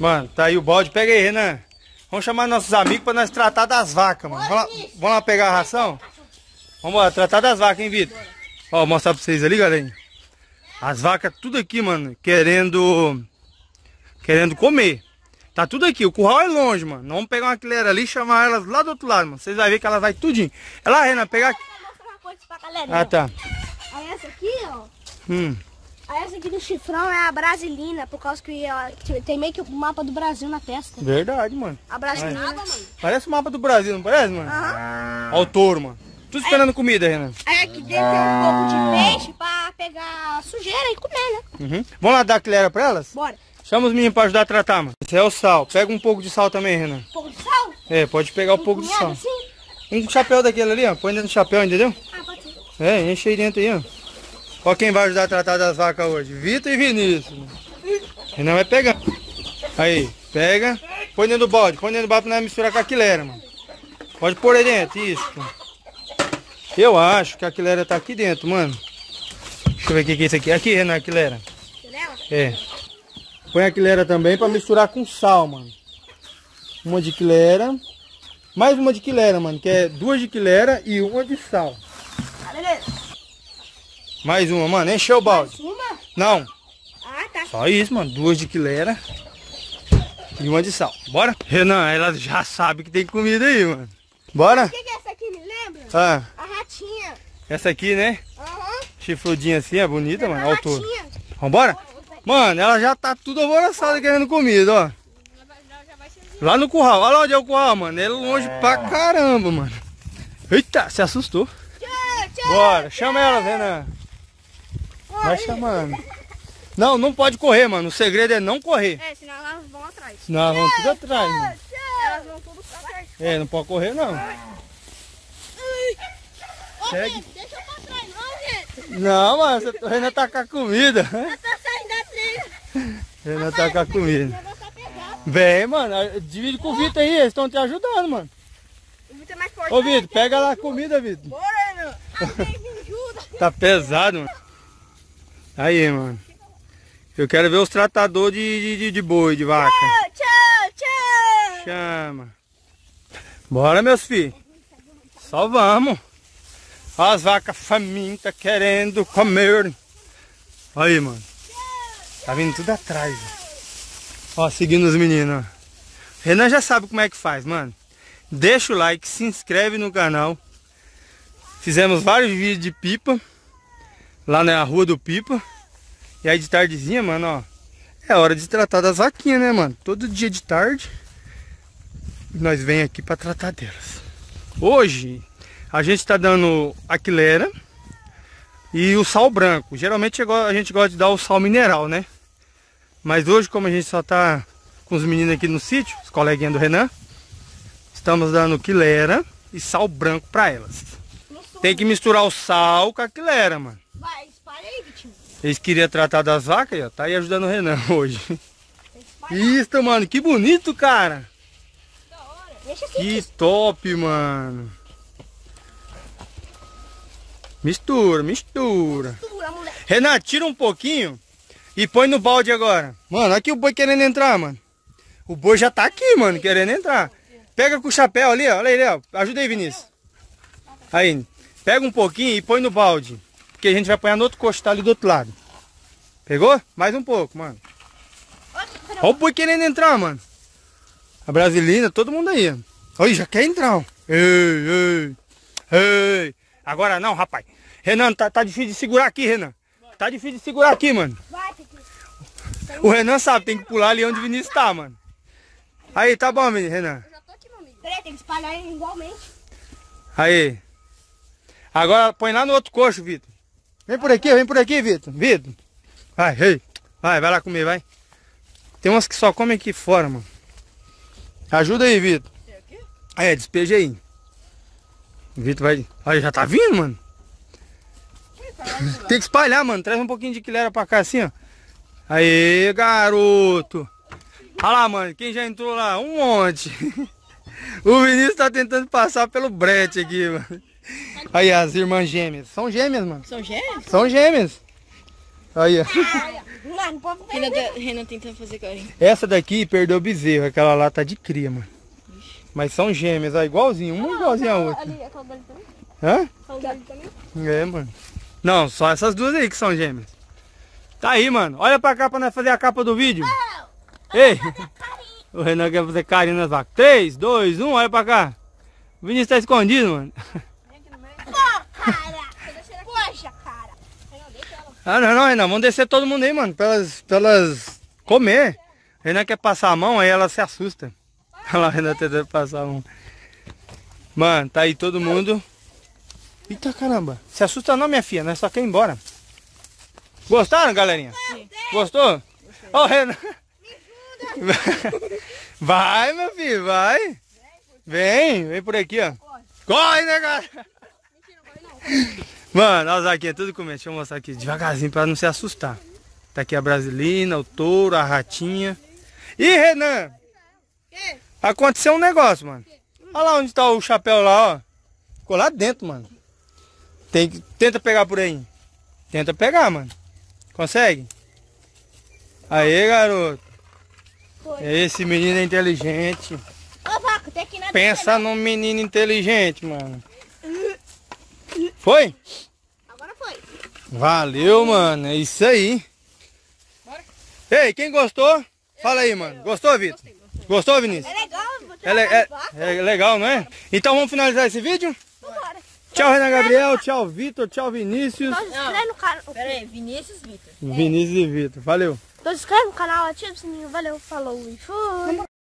Mano, tá aí o balde. Pega aí, Renan. Vamos chamar nossos amigos pra nós tratar das vacas, mano. Vamos lá, vamos lá pegar a ração? Vamos lá, tratar das vacas, hein, Vitor? Ó, vou mostrar pra vocês ali, galera. As vacas tudo aqui, mano, querendo... Querendo comer. Tá tudo aqui, o curral é longe, mano. Nós vamos pegar uma quileira ali e chamar elas lá do outro lado, mano. Vocês vão ver que elas vai tudinho. É lá, Renan, pegar... Ah, tá. Aí essa aqui, ó. Hum. Essa aqui do chifrão é a brasilina, por causa que ela tem meio que o mapa do Brasil na testa. Verdade, mano. A brasilina. Parece o mapa do Brasil, não parece, mano? Aham. Ó o touro, mano. Tudo esperando comida, Renan. Aí aqui dentro tem um pouco de peixe pra pegar sujeira e comer, né? Uhum. Vamos lá dar a quileira pra elas? Bora. Chama os meninos pra ajudar a tratar, mano. Esse é o sal. Pega um pouco de sal também, Renan. Um pouco de sal? É, pode pegar um pouco de sal. assim? Um chapéu daquele ali, ó. Põe dentro do chapéu, entendeu? Ah, pode ser. É, enche aí dentro aí, ó. Ó quem vai ajudar a tratar das vacas hoje. Vitor e Vinícius. Renan vai pegar. Aí, pega. Põe dentro do balde. Põe dentro do balde pra nós misturar com a quilera, mano. Pode pôr aí dentro, isso. Eu acho que a quilera tá aqui dentro, mano. Deixa eu ver o que que é isso aqui. Aqui, Renan, a quilera. Entendeu? É. Põe a quilera também pra misturar com sal, mano. Uma de quilera. Mais uma de quilera, mano. Que é duas de quilera e uma de sal. Mais uma, mano. Encheu o balde. Uma? Não. Ah, tá. Só isso, mano. Duas de quilera e uma de sal. Bora? Renan, ela já sabe que tem comida aí, mano. Bora? O que, que essa aqui me lembra? Ah, A ratinha. essa aqui, né? Aham. Chifrudinha assim, é bonita, mano. A Olha o. Vambora? Mano, ela já tá tudo alvoroçada querendo comida, ó. Lá no curral. Olha lá onde é o curral, mano. É longe pra caramba, mano. Eita, se assustou. Tchau, tchau. Bora, chama ela, Renan. Vai chamando. Não, não pode correr, mano. O segredo é não correr. É, senão elas vão atrás. Senão elas vão tudo atrás, mano. Elas vão tudo atrás. É, não pode correr, não. Segue. deixa eu pra trás, não, gente. Não, mano, você- o Renan tá com a comida. Eu tô saindo da trilha. Renan tá com a comida. tá. Vem, mano. Divide com o Vitor aí, eles estão te ajudando, mano. O Vitor é mais forte. Ô, Vitor, pega lá a comida, Vitor. Bora, Renan. Alguém me ajuda. Tá pesado, mano. Aí, mano. Eu quero ver os tratadores de, de, de- boi, de vaca. Tchau, tchau, tchau. Chama. Bora, meus filhos. Só vamos. As vacas famintas querendo comer. Aí, mano. Tá vindo tudo atrás. Ó, seguindo os meninos. Renan já sabe como é que faz, mano. Deixa o like, se inscreve no canal. Fizemos vários vídeos de pipa. Lá na rua do pipa. E aí de tardezinha, mano, ó. É hora de tratar das vaquinhas, né, mano? Todo dia de tarde nós vem aqui para tratar delas. Hoje a gente está dando a quilera e o sal branco. Geralmente a gente gosta de dar o sal mineral, né? Mas hoje, como a gente só tá com os meninos aqui no sítio, os coleguinhas do Renan, estamos dando quilera e sal branco para elas. Tem que misturar o sal com a quilera, mano. Vai, espalha aí, Vitinho. Eles queriam tratar das vacas, ó, tá aí ajudando o Renan hoje. Isso, mano, que bonito, cara. Assim. Que top, mano. Mistura, mistura. Mistura. Renan, tira um pouquinho e põe no balde agora. Mano, aqui o boi querendo entrar, mano. O boi já tá aqui, mano, querendo entrar. Pega com o chapéu ali, ó. Olha aí, ó. Ajuda aí, Vinícius. Aí, pega um pouquinho e põe no balde. Porque a gente vai pôr no outro costo, tá ali do outro lado. Pegou? Mais um pouco, mano. Olha o boi querendo entrar, mano. A brasilina, todo mundo aí. Olha, já quer entrar. ó. Ei, ei, ei. Agora não, rapaz. Renan, tá, tá difícil de segurar aqui, Renan. Tá difícil de segurar aqui, mano. O Renan sabe, tem que pular ali onde o Vinícius tá, mano. Aí, tá bom, menino, Renan. Eu já tô aqui, meu amigo. Peraí, tem que espalhar ele igualmente. Aí. Agora põe lá no outro coxo, Vitor. Vem por aqui, vem por aqui, Vitor. Vitor. Vai, ei. Vai, vai lá comer, vai. Tem umas que só comem aqui fora, mano. Ajuda aí, Vitor. É, despeja aí. Vitor vai. Olha, já tá vindo, mano. Tem que espalhar, mano. Traz um pouquinho de quilera pra cá assim, ó. Aí, garoto. Olha lá, mano. Quem já entrou lá? Um monte. O Vinícius tá tentando passar pelo brete aqui, mano. Aí, as irmãs gêmeas. São gêmeas, mano. São gêmeos? São gêmeas. Aí, ó. Renan, tá- Renan tentando fazer carinho. Essa daqui perdeu o bezerro, aquela lá tá de cria, mano. Mas são gêmeas, ó, igualzinho, uma igualzinha a outra. Ali, aquela dali também. Hã? Aquela dali também. É, mano. Não, só essas duas aí que são gêmeas. Tá aí, mano. Olha pra cá pra nós fazer a capa do vídeo. Ei! O Renan quer fazer carinho nas vacas. 3, 2, 1, olha pra cá. O Vinícius tá escondido, mano. Cara! Poxa, cara! Ah, não, não, Renan. Vamos descer todo mundo aí, mano. Pra elas, pra elas comer. Renan quer passar a mão, aí ela se assusta. Olha lá Renan tentando passar a mão. Mano, tá aí todo mundo. Eita caramba. Se assusta não, minha filha. Nós só quer ir embora. Gostaram, galerinha? Gostou? Ó, o Renan. Vai, meu filho, vai. Vem, vem por aqui, ó. Corre, né? Mano, olha as vaquinhas tudo comendo. Deixa eu mostrar aqui devagarzinho pra não se assustar. Tá aqui a brasilina, o touro, a ratinha. Ih, Renan! Aconteceu um negócio, mano. Olha lá onde tá o chapéu lá, ó. Ficou lá dentro, mano. Tem que... Tenta pegar por aí. Tenta pegar, mano. Consegue? Aê, garoto. Foi. Esse menino é inteligente. Ô, vaca, tem aqui na Pensa num menino inteligente, mano. Foi? Agora foi. Valeu, mano. É isso aí. Ei, quem gostou? Fala aí, mano. Gostou, Vitor? Gostou, Vinícius? É legal, É, le- é- é legal, não é? Então vamos finalizar esse vídeo? Tchau, Renan Gabriel. Tchau, Vitor. Tchau, Vinícius. Então se inscreve no canal. Pera aí, Vinícius Vitor. Vinícius e Vitor. Valeu. Então se inscreve no canal, ativa o sininho. Valeu, falou e fui.